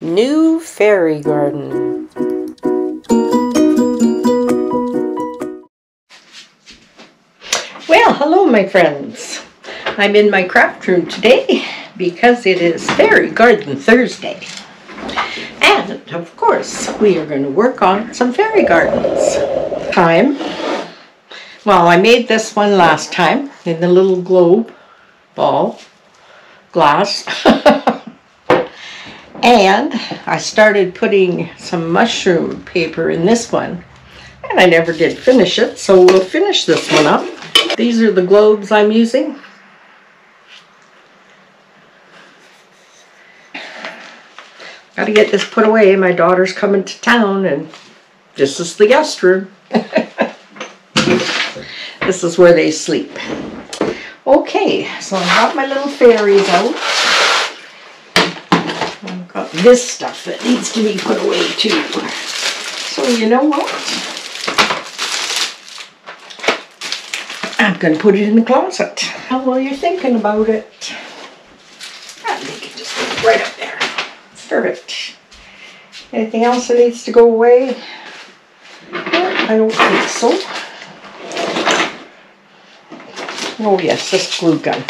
New Fairy Garden. Well, hello, my friends. I'm in my craft room today because it is Fairy Garden Thursday. And, of course, we are going to work on some fairy gardens. Time. Well, I made this one last time in the little globe ball glass. and I started putting some mushroom paper in this one. And I never did finish it, so we'll finish this one up. These are the globes I'm using. Gotta get this put away. My daughter's coming to town and this is the guest room. this is where they sleep. Okay, so I've got my little fairies out. This stuff that needs to be put away too. So you know what? I'm going to put it in the closet. Oh, While you're thinking about it, I think it just goes right up there. Perfect. Anything else that needs to go away? I don't think so. Oh yes, this glue gun.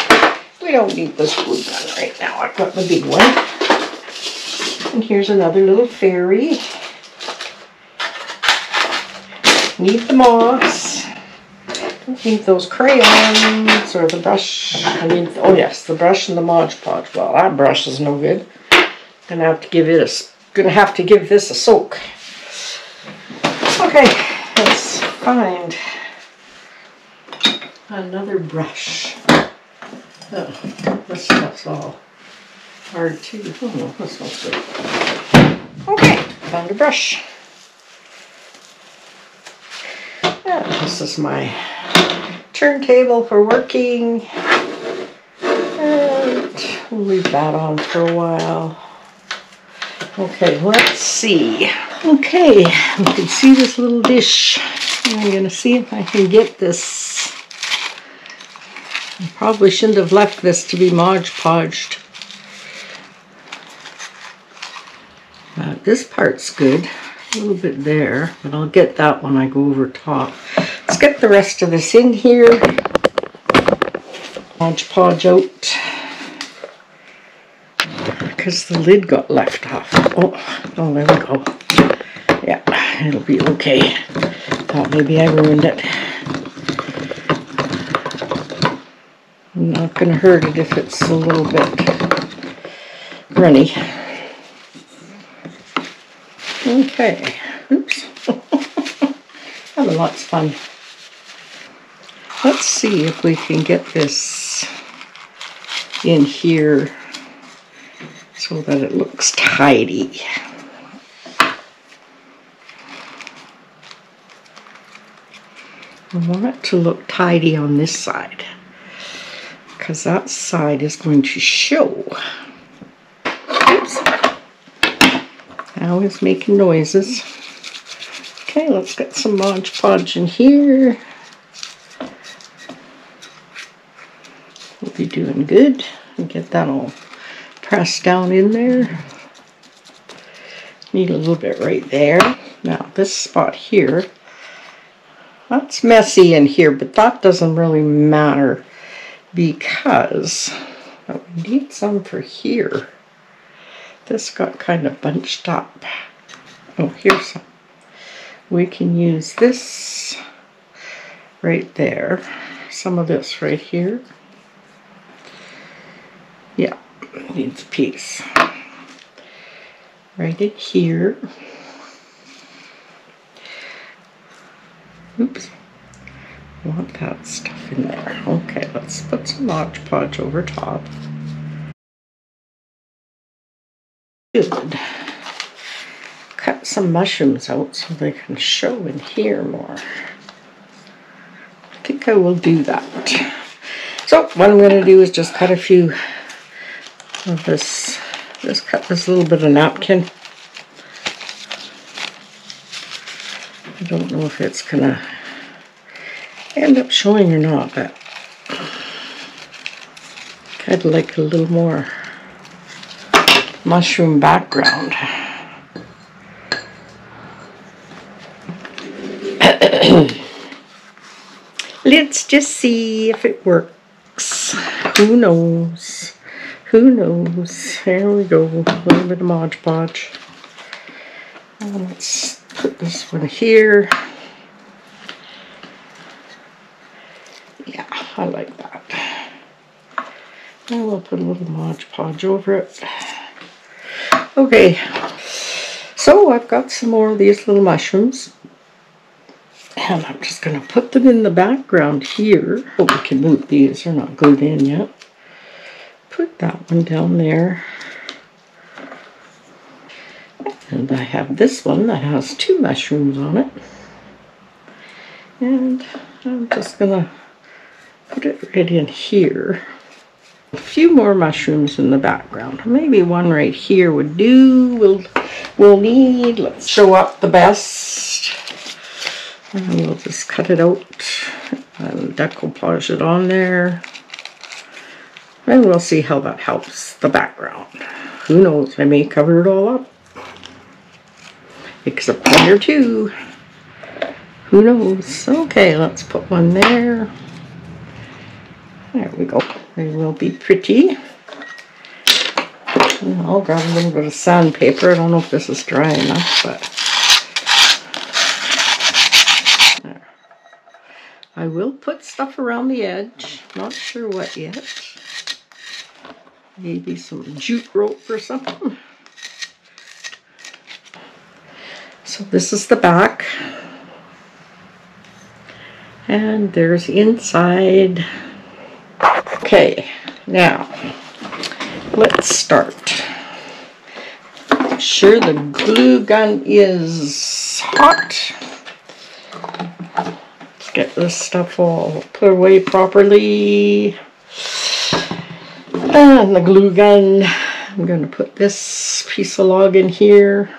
We don't need this glue gun right now. I've got the big one. And here's another little fairy. Need the moss. Need those crayons or the brush. I mean, oh yes, the brush and the Mod Podge. Well, that brush is no good. Gonna have to give it a, gonna have to give this a soak. Okay, let's find another brush. Oh, this stuff's all hard too. Oh no, this one's good. Okay, found a brush. Yeah, this is my turntable for working. And we'll leave that on for a while. Okay, let's see. Okay, we can see this little dish. I'm going to see if I can get this. I probably shouldn't have left this to be Mod Podged. Uh, this part's good. A little bit there, but I'll get that when I go over top. Let's get the rest of this in here. Mod Podge out because the lid got left off. Oh, oh, there we go. Yeah, it'll be okay. Thought maybe I ruined it. I'm not going to hurt it if it's a little bit runny. Okay. Oops. Having lots of fun. Let's see if we can get this in here so that it looks tidy. I want it to look tidy on this side because that side is going to show. Oops. Now it's making noises. Okay, let's get some Mod Podge in here. We'll be doing good and get that all pressed down in there. Need a little bit right there. Now this spot here, that's messy in here, but that doesn't really matter because oh, we need some for here. This got kind of bunched up. Oh, here's some. We can use this right there. Some of this right here. Yeah, needs a piece. Right in here. Oops. Want that stuff in there. Okay, let's put some Mod Podge over top. Good. Cut some mushrooms out so they can show in here more. I think I will do that. So what I'm going to do is just cut a few of this, just cut this little bit of napkin. I don't know if it's going to end up showing or not, but I'd like a little more mushroom background. Let's just see if it works. Who knows? Who knows? There we go. A little bit of Mod Podge. let's put this one here. Yeah, I like that. And we'll put a little Mod Podge over it. Okay, so I've got some more of these little mushrooms. And I'm just going to put them in the background here. Oh, we can move these. They're not glued in yet. Put that one down there. And I have this one that has two mushrooms on it. And I'm just going to put it right in here. A few more mushrooms in the background. Maybe one right here would do. We'll, we'll need, let's show up the best. And we'll just cut it out and decoupage it on there. And we'll see how that helps the background. Who knows, I may cover it all up. Except one or two. Who knows? Okay, let's put one there. There we go. They will be pretty. I'll grab a little bit of sandpaper. I don't know if this is dry enough, but I will put stuff around the edge. Not sure what yet. Maybe some jute rope or something. So this is the back. And there's inside. Okay, now let's start. Sure the glue gun is hot Let's get this stuff all put away properly. And the glue gun. I'm going to put this piece of log in here.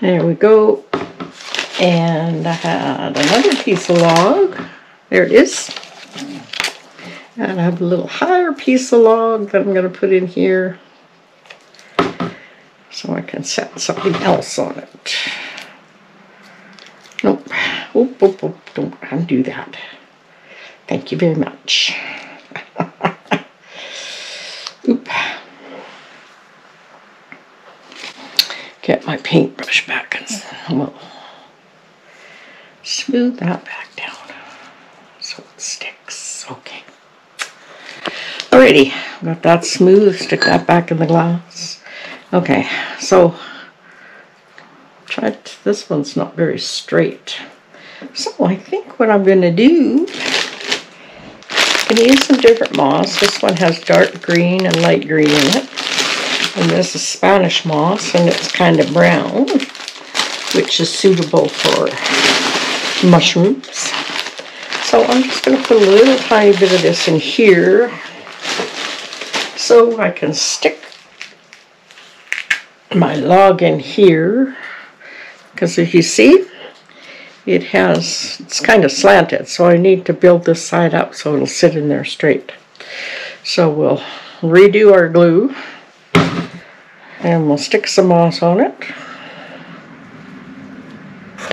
There we go. And I had another piece of log. There it is. And I have a little higher piece of log that I'm going to put in here so I can set something else on it. Nope. Oop, oop, oop. Don't undo that. Thank you very much. Oop. Get my paintbrush back and we'll smooth that back down so it sticks. Okay. Alrighty, got that smooth. Stick that back in the glass. Okay, so tried this one's not very straight. So I think what I'm going to do, I'm going to use some different moss. This one has dark green and light green in it. And this is Spanish moss, and it's kind of brown, which is suitable for mushrooms. So I'm just going to put a little tiny bit of this in here so I can stick my log in here. Because if you see it has it's kind of slanted so I need to build this side up so it'll sit in there straight. So we'll redo our glue and we'll stick some moss on it.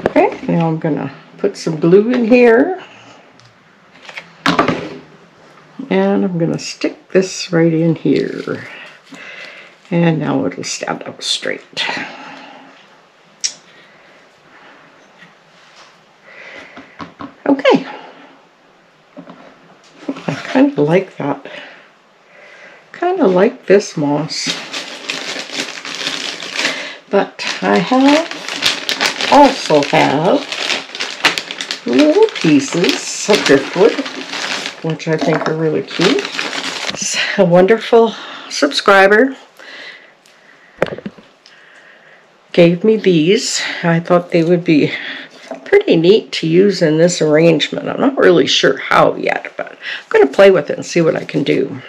Okay now I'm gonna put some glue in here and I'm gonna stick this right in here and now it'll stand up straight Okay. I kind of like that. Kind of like this moss. But I have also have little pieces of driftwood, which I think are really cute. It's a wonderful subscriber gave me these. I thought they would be pretty neat to use in this arrangement. I'm not really sure how yet, but I'm going to play with it and see what I can do.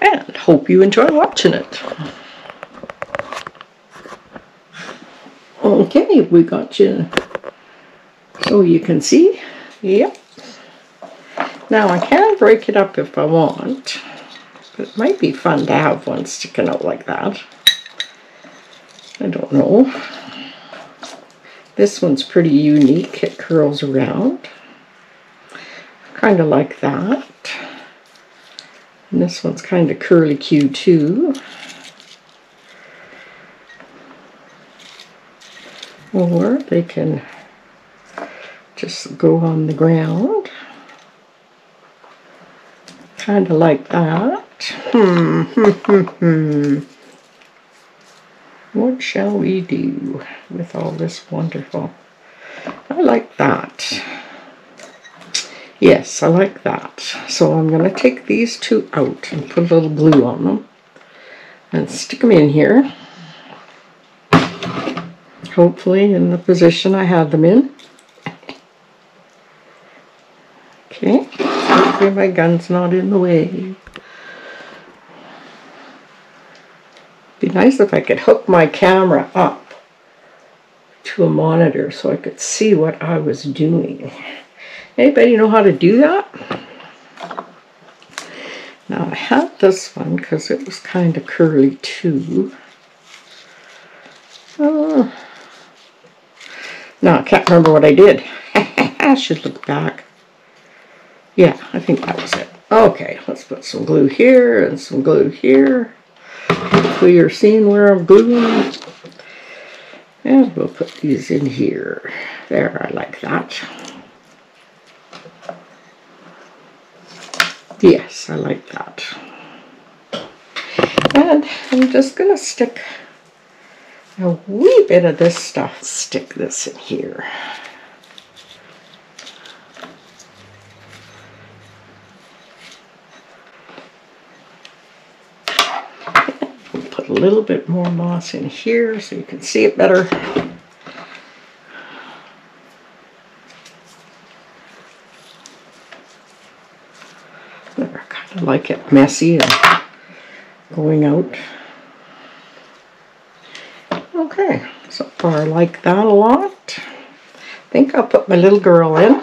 And hope you enjoy watching it. Okay, we got you so you can see. Yep. Now I can break it up if I want. But it might be fun to have one sticking out like that. I don't know. This one's pretty unique. It curls around. Kind of like that. And this one's kind of curly Q too. Or they can just go on the ground. Kind of like that. Hmm, hmm, hmm. What shall we do with all this wonderful? I like that. Yes, I like that. So I'm going to take these two out and put a little glue on them and stick them in here. Hopefully in the position I have them in. Okay, hopefully my gun's not in the way. Be nice if I could hook my camera up to a monitor so I could see what I was doing. Anybody know how to do that? Now I had this one because it was kind of curly too. Uh, oh. No, I can't remember what I did. I should look back. Yeah, I think that was it. Okay, let's put some glue here and some glue here. Hopefully you're seeing where I'm gluing. And we'll put these in here. There, I like that. Yes, I like that. And I'm just going to stick a wee bit of this stuff. Stick this in here. Put a little bit more moss in here so you can see it better. There, kind of like it messy and going out. Okay, so far I like that a lot. I think I'll put my little girl in.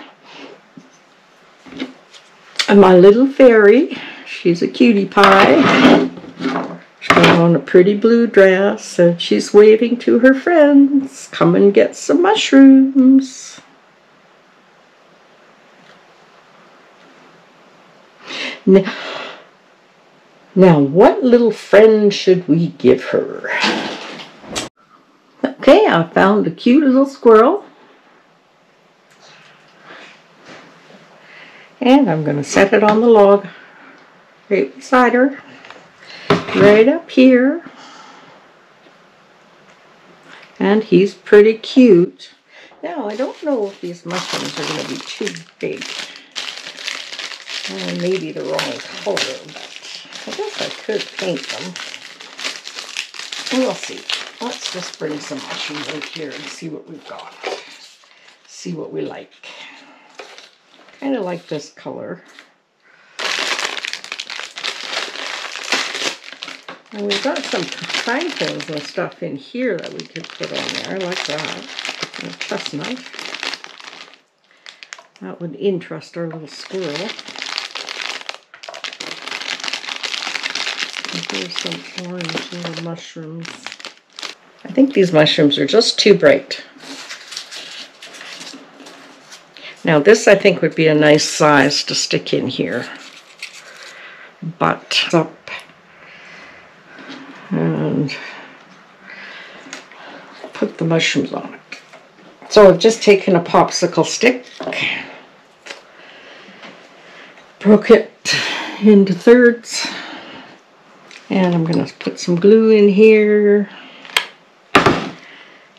And my little fairy, she's a cutie pie. On a pretty blue dress and she's waving to her friends. Come and get some mushrooms. Now, now, what little friend should we give her? Okay, I found a cute little squirrel. And I'm going to set it on the log right beside her, right up here. And he's pretty cute. Now, I don't know if these mushrooms are going to be too big. Uh, maybe the wrong color, but I guess I could paint them. We'll see. Let's just bring some mushrooms out here and see what we've got. See what we like. Kind of like this color. And we've got some pine cones and stuff in here that we could put on there. Like that. And a chestnut. That would interest our little squirrel. Here's some orange little mushrooms. I think these mushrooms are just too bright. Now this I think would be a nice size to stick in here. But up and put the mushrooms on it. So I've just taken a popsicle stick, broke it into thirds, and I'm going to put some glue in here.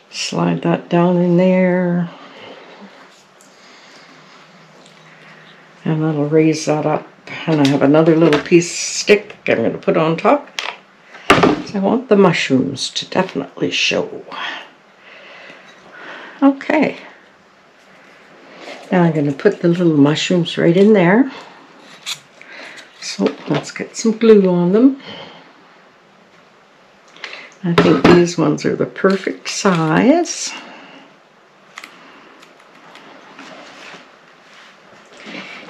Slide that down in there. And that'll raise that up. And I have another little piece stick I'm going to put on top. So I want the mushrooms to definitely show. Okay. Now I'm going to put the little mushrooms right in there. So let's get some glue on them. I think these ones are the perfect size.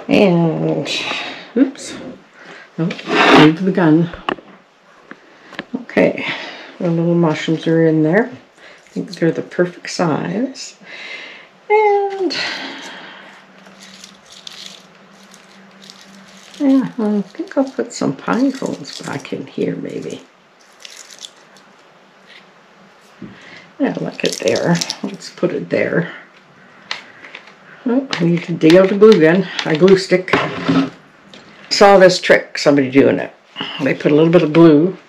And, oops, Oh, leave the gun. Okay, the little mushrooms are in there. I think they're the perfect size. And yeah, I think I'll put some pine cones back in here maybe. Yeah, like it there. Let's put it there. Oh, I need to dig out the glue gun, a glue stick. Saw this trick, somebody doing it. They put a little bit of glue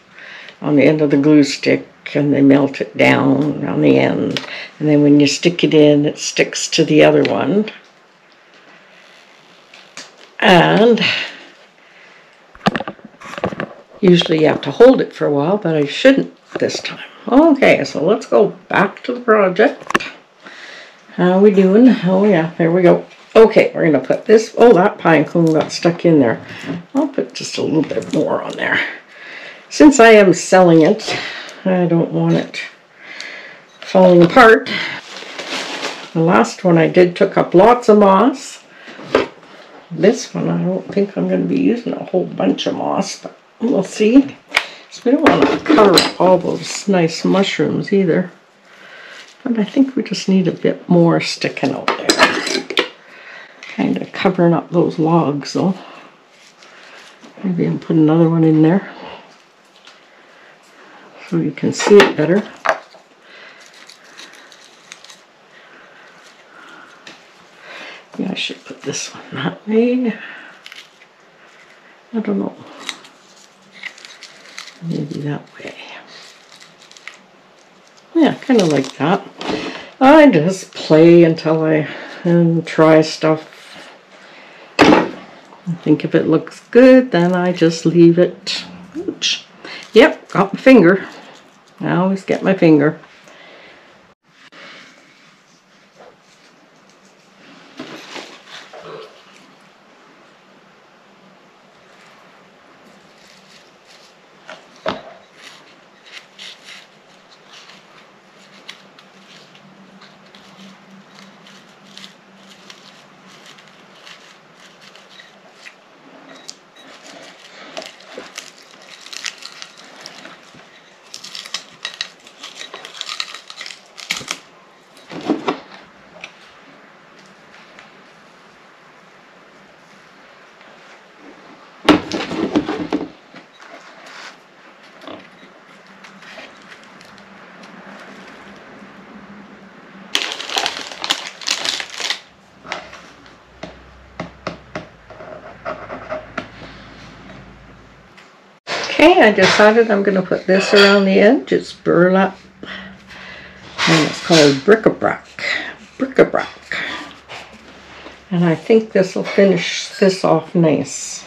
on the end of the glue stick and they melt it down on the end. And then when you stick it in, it sticks to the other one. And usually you have to hold it for a while, but I shouldn't this time. Okay, so let's go back to the project. How we doing? Oh yeah, there we go. Okay, we're gonna put this, oh that pine cone got stuck in there. I'll put just a little bit more on there. Since I am selling it, I don't want it falling apart. The last one I did took up lots of moss. This one I don't think I'm going to be using a whole bunch of moss, but we'll see. So we don't want to cover up all those nice mushrooms either. But I think we just need a bit more sticking out there. Kind of covering up those logs though. Maybe I'll put another one in there so you can see it better. Yeah, I should put this one that way. I don't know. Maybe that way. Yeah, kind of like that. I just play until I and try stuff. I think if it looks good, then I just leave it. Ooch. Yep, got my finger. I always get my finger. Okay, I decided I'm going to put this around the edge. It's burlap. And it's called bric-a-brac. Bric-a-brac. And I think this will finish this off nice.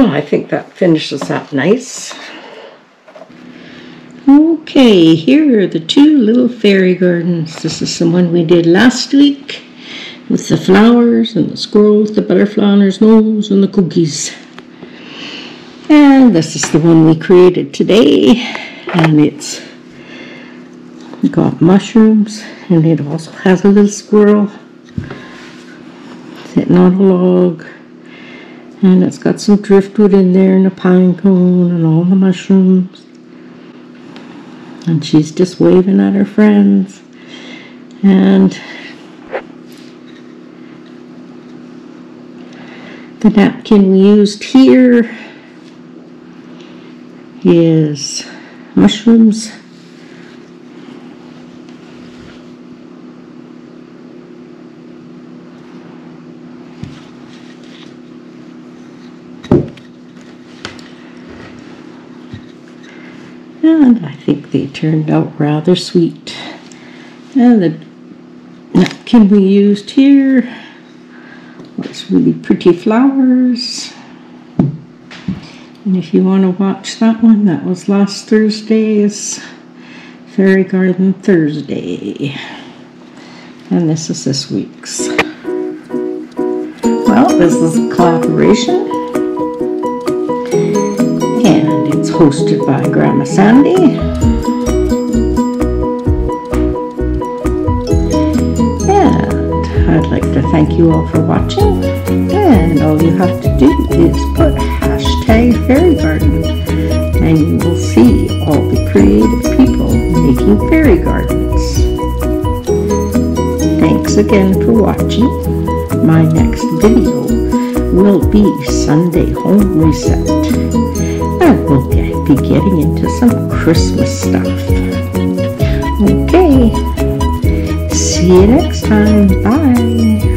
Well, I think that finishes that nice. Okay, here are the two little fairy gardens. This is the one we did last week with the flowers and the squirrels, the butterfly on his nose, and the cookies. And this is the one we created today, and it's got mushrooms, and it also has a little squirrel sitting on a log. And it's got some driftwood in there and a pine cone and all the mushrooms. And she's just waving at her friends. And the napkin we used here is mushrooms. think they turned out rather sweet. And the napkin we used here was really pretty flowers. And if you want to watch that one, that was last Thursday's Fairy Garden Thursday. And this is this week's. Well, this is a collaboration. And it's hosted by Grandma Sandy. Thank you all for watching. And all you have to do is put hashtag fairy garden and you will see all the creative people making fairy gardens. Thanks again for watching. My next video will be Sunday home reset and we'll get, be getting into some Christmas stuff. Okay, see you next time.